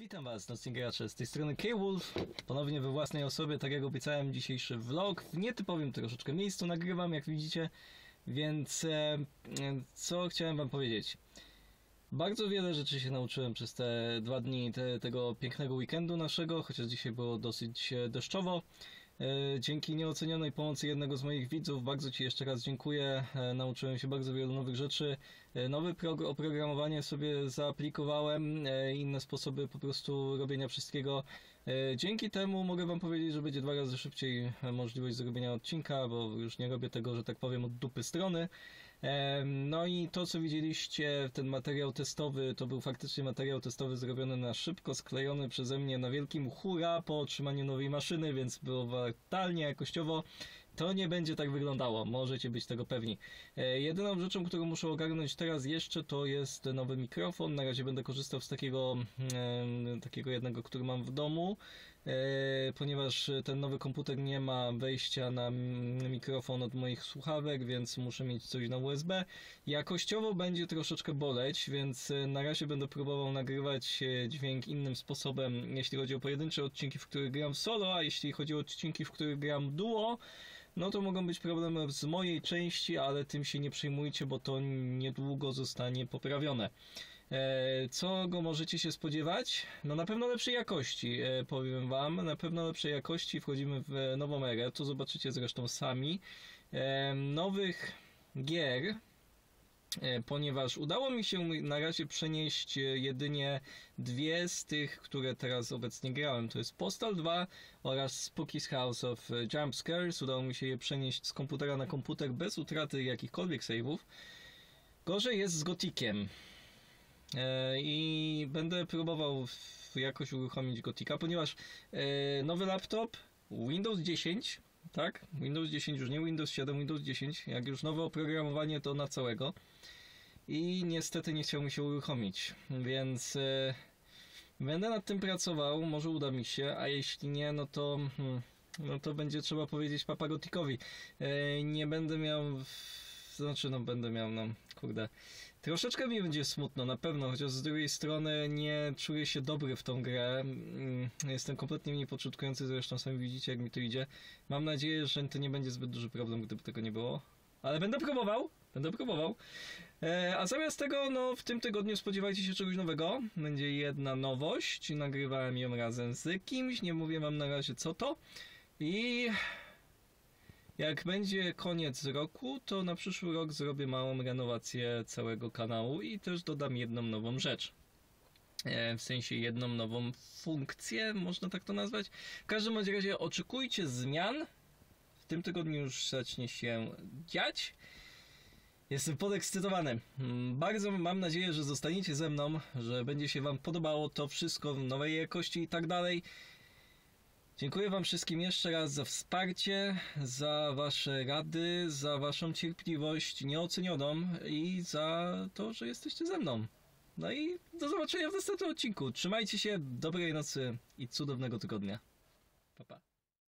Witam Was, nocni gracze, z tej strony K-Wolf, ponownie we własnej osobie, tak jak obiecałem dzisiejszy vlog, w nietypowym troszeczkę miejscu nagrywam, jak widzicie, więc e, co chciałem Wam powiedzieć. Bardzo wiele rzeczy się nauczyłem przez te dwa dni te, tego pięknego weekendu naszego, chociaż dzisiaj było dosyć e, deszczowo. E, Dzięki nieocenionej pomocy jednego z moich widzów, bardzo Ci jeszcze raz dziękuję. E, Nauczyłem się bardzo wielu nowych rzeczy. E, Nowe prog- oprogramowanie sobie zaaplikowałem, inne sposoby po prostu robienia wszystkiego. Dzięki temu mogę Wam powiedzieć, że będzie dwa razy szybciej możliwość zrobienia odcinka, bo już nie robię tego, że tak powiem, od dupy strony. No i to, co widzieliście, ten materiał testowy, to był faktycznie materiał testowy zrobiony na szybko, sklejony przeze mnie na wielkim hura po otrzymaniu nowej maszyny, więc było fatalnie jakościowo. To nie będzie tak wyglądało, możecie być tego pewni. E, jedyną rzeczą, którą muszę ogarnąć teraz jeszcze, to jest nowy mikrofon. Na razie będę korzystał z takiego, takiego jednego, który mam w domu, e, ponieważ ten nowy komputer nie ma wejścia na mikrofon od moich słuchawek, więc muszę mieć coś na USB. Jakościowo będzie troszeczkę boleć, więc e, na razie będę próbował nagrywać dźwięk innym sposobem, jeśli chodzi o pojedyncze odcinki, w których gram solo, a jeśli chodzi o odcinki, w których gram duo, no to mogą być problemy z mojej części, ale tym się nie przejmujcie, bo to niedługo zostanie poprawione. E, Co go możecie się spodziewać? No na pewno lepszej jakości, e, powiem wam. Na pewno lepszej jakości wchodzimy w nową erę, to zobaczycie zresztą sami. E, Nowych gier, ponieważ udało mi się na razie przenieść e, jedynie dwie z tych, które teraz obecnie grałem. To jest Postal 2 oraz Spooky's House of Jump Scares. Udało mi się je przenieść z komputera na komputer bez utraty jakichkolwiek save'ów. Gorzej jest z Gotikiem. E, I będę próbował jakoś uruchomić Gotika, ponieważ e, nowy laptop, Windows 10, tak? Windows 10 już nie Windows 7, Windows 10. Jak już nowe oprogramowanie, to na całego. I niestety nie chciał mi się uruchomić, więc e, będę nad tym pracował. Może uda mi się, a jeśli nie, no to. Hmm, no to będzie trzeba powiedzieć Papa Gotikowi. E, nie będę miał. w- Znaczy, no będę miał, no kurde. Troszeczkę mi będzie smutno, na pewno, chociaż z drugiej strony nie czuję się dobry w tą grę. Mm, Jestem kompletnie mniej początkujący, zresztą sami widzicie, jak mi to idzie. Mam nadzieję, że to nie będzie zbyt duży problem, gdyby tego nie było. Ale będę próbował, będę próbował. E, a zamiast tego, no w tym tygodniu spodziewajcie się czegoś nowego. Będzie jedna nowość, nagrywałem ją razem z kimś, nie mówię wam na razie co to. I jak będzie koniec roku, to na przyszły rok zrobię małą renowację całego kanału i też dodam jedną nową rzecz. E, W sensie jedną nową funkcję, można tak to nazwać. W każdym razie oczekujcie zmian. W tym tygodniu już zacznie się dziać. Jestem podekscytowany. Mm, Bardzo mam nadzieję, że zostaniecie ze mną, że będzie się Wam podobało to wszystko w nowej jakości i tak dalej. Dziękuję Wam wszystkim jeszcze raz za wsparcie, za Wasze rady, za Waszą cierpliwość nieocenioną i za to, że jesteście ze mną. No i do zobaczenia w następnym odcinku. Trzymajcie się, dobrej nocy i cudownego tygodnia. Pa, pa.